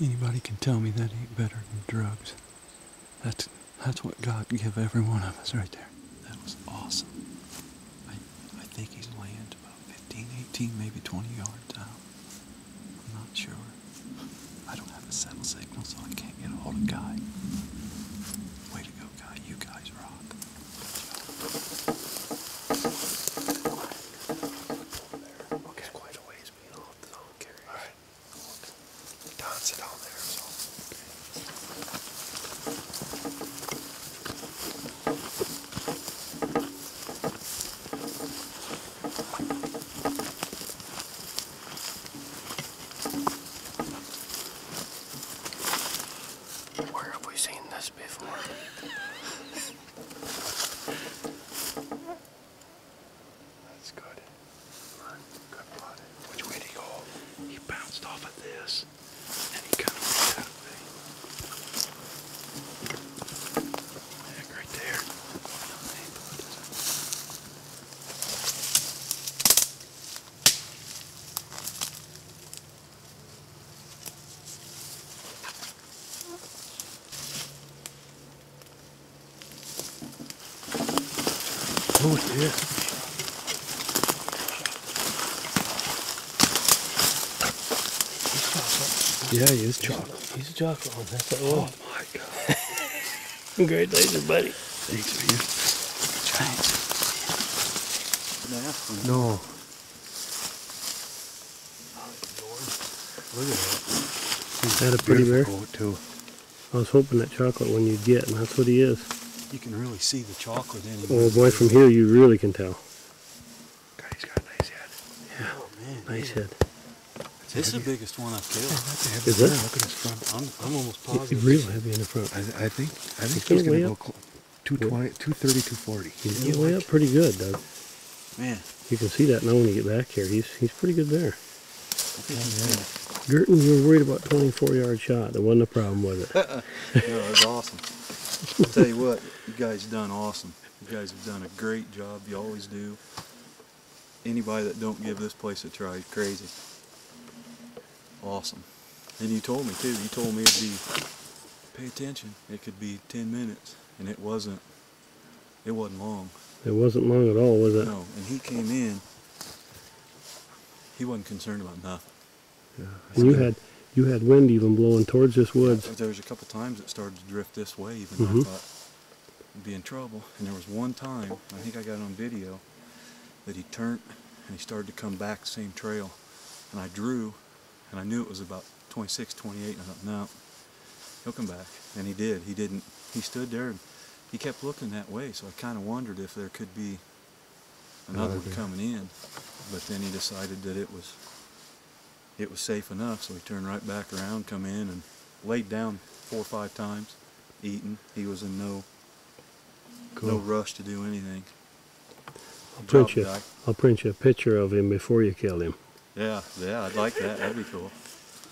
Anybody can tell me that ain't better than drugs. That's that's what God give every one of us right there. That was awesome. I I think he's laying about 15, 18, maybe 20 yards out. I'm not sure. I don't have a cell signal, so I can't get a hold of Guy. Way to go, Guy. You guys rock. Okay. It's quite a ways, but you'll have to don't carry. All right. Don, sit down there. So. Where have we seen this before? That's good. Good blood. Which way did he go? He bounced off of this, and he kind of went that way. Heck, right there. Oh, yeah. Yeah, he is chocolate. He's a chocolate one. That's was. Oh my God. Congratulations, buddy. Thanks, man. Thanks. No. Look at that. Is that a pretty bear? Too. I was hoping that chocolate one you'd get, and that's what he is. You can really see the chocolate in him. Oh boy, from here you really can tell. God, he's got a nice head. Oh man. Nice yeah. head. This is the biggest one I've killed. That's a heavy Is bear. it? Look at his front. I'm, I'm almost He's positive. real heavy in the front. I, I think I think He's he's gonna going weigh to go up. cl- 220, 230, 240. He's gonna weigh up pretty good, Doug. Man. You can see that now when you get back here. He's he's pretty good there. I Gerton, you were worried about 24 yard shot. There wasn't a problem with it. No, was awesome. I'll tell you what, you guys done awesome. You guys have done a great job. You always do. Anybody that don't give this place a try is crazy. Awesome. And you told me too. You told me it'd be pay attention. It could be ten minutes, and it wasn't. It wasn't long. It wasn't long at all, was it? No. And he came in. He wasn't concerned about nothing. Yeah. And you had you had wind even blowing towards this woods. There was a couple times it started to drift this way, even Mhm. I thought I'd be in trouble. And there was one time, I think I got it on video, that he turned and he started to come back the same trail. And I drew, and I knew it was about 26, 28, and I thought, no, he'll come back. And he did. He didn't. He stood there and he kept looking that way, so I kind of wondered if there could be another Another one bear. coming in. But then he decided that it was it was safe enough, so he turned right back around, come in, and laid down four or five times, eating. He was in no no rush to do anything. I'll print you. Guy. I'll print you a picture of him before you kill him. Yeah, yeah, I'd like that. That'd be cool.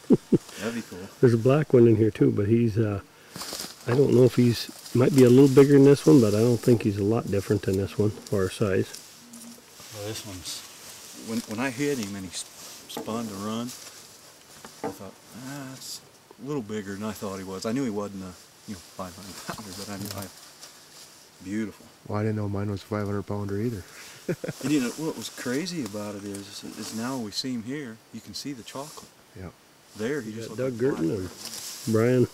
That'd be cool. There's a black one in here too, but he's uh, I don't know if he's might be a little bigger than this one, but I don't think he's a lot different than this one for size. Well, this one's when when I hit him and he s- spun to run. I thought, ah, that's a little bigger than I thought he was. I knew he wasn't a you know 500 pounder, but I knew I beautiful. Well, I didn't know mine was 500 pounder either. And you know what was crazy about it is, is now we see him here. You can see the chocolate Yeah. there. He You just got Doug like a Gerton and Brian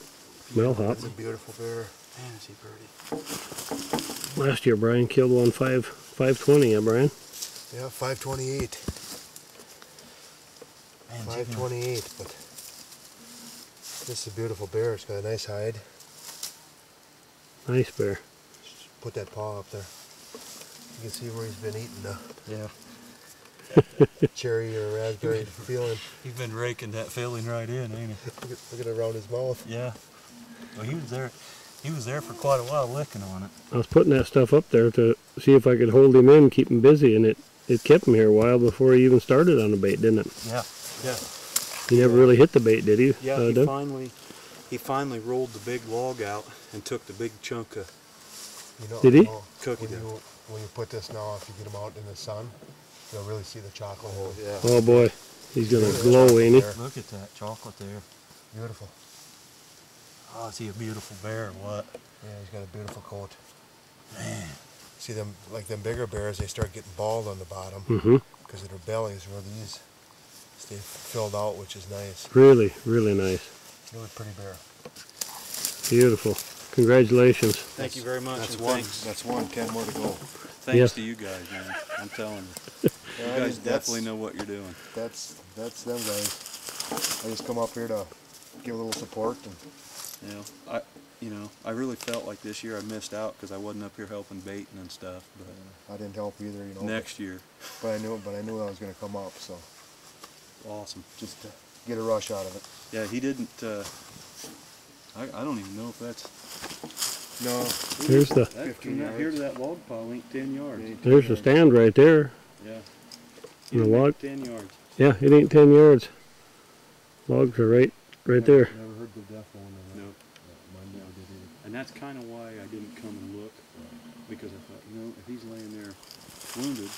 Melhop. That's a beautiful bear. Man, is he pretty? Last year, Brian killed one five five twenty. Yeah, Brian. Yeah, 528. Man, is he gonna- 528, but this is a beautiful bear. It's got a nice hide. Nice bear. Just put that paw up there. You can see where he's been eating the Yeah, cherry or raspberry feeling. he's been raking that filling right in, ain't he? Look at, look at it around his mouth. Yeah. Well, he was there. He was there for quite a while licking on it. I was putting that stuff up there to see if I could hold him in, keep him busy, and it it kept him here a while before he even started on the bait, didn't it? Yeah, yeah, He never really hit the bait, did he? yeah. uh, he Doug? finally, he finally rolled the big log out and took the big chunk of You know, Did he? oh, Cookie when you, when you put this now, if you get him out in the sun, you'll really see the chocolate. yeah. Oh boy, he's gonna glow, ain't he? There. Look at that chocolate there. Beautiful. Oh, is he a beautiful bear or what? Yeah, he's got a beautiful coat. Man. See them like them bigger bears, they start getting bald on the bottom Mm-hmm. because of their bellies. Where these stay filled out, which is nice. Really, really nice. Really pretty bear. Beautiful. Congratulations. Thank you very much. That's and one. Thanks, That's one. Ten more to go. thanks Yes. to you guys, man. I'm telling you. You guys that's- definitely know what you're doing. That's that's them guys. I just come up here to give a little support and You know, I, you know, I really felt like this year I missed out because I wasn't up here helping baiting and stuff. But I didn't help either, you know. next year, But I knew, but I knew I was going to come up, so awesome. just to get a rush out of it. Yeah, he didn't. Uh, I, I don't even know if that's. No, There's the That, 15 from right here to that log pile ain't ten yards. Ain't there's the stand right there. Yeah. The Even log- Ten yards. Yeah, it ain't ten yards. Logs are right right there. Never heard the death one. and No. And that's kind of why I didn't come and look, because I thought, you know, if he's laying there wounded,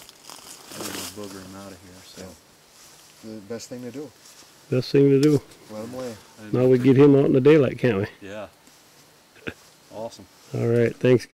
I'm going to booger him out of here. So the best thing to do. Best thing to do. Let them lay. Now we get him out in the daylight, can't we? Yeah. awesome. All right. Thanks.